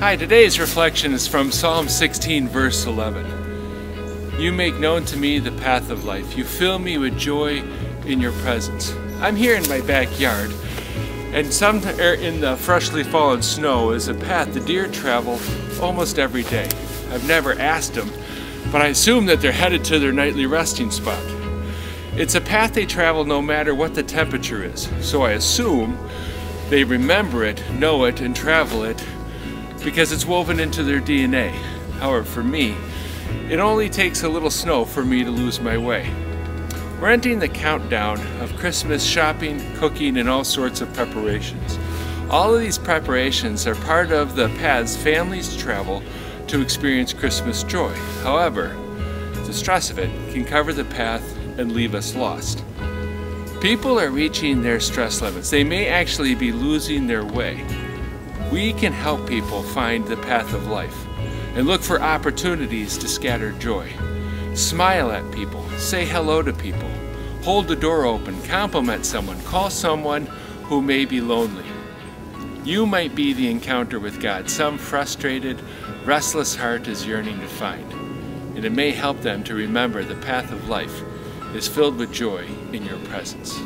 Hi, today's reflection is from Psalm 16, verse 11. You make known to me the path of life. You fill me with joy in your presence. I'm here in my backyard, and some er, in the freshly fallen snow is a path the deer travel almost every day. I've never asked them, but I assume that they're headed to their nightly resting spot. It's a path they travel no matter what the temperature is, so I assume they remember it, know it, and travel it because it's woven into their DNA. However, for me, it only takes a little snow for me to lose my way. We're entering the countdown of Christmas shopping, cooking, and all sorts of preparations. All of these preparations are part of the paths families travel to experience Christmas joy. However, the stress of it can cover the path and leave us lost. People are reaching their stress limits. They may actually be losing their way. We can help people find the path of life and look for opportunities to scatter joy. Smile at people, say hello to people, hold the door open, compliment someone, call someone who may be lonely. You might be the encounter with God some frustrated, restless heart is yearning to find, and it may help them to remember the path of life is filled with joy in your presence.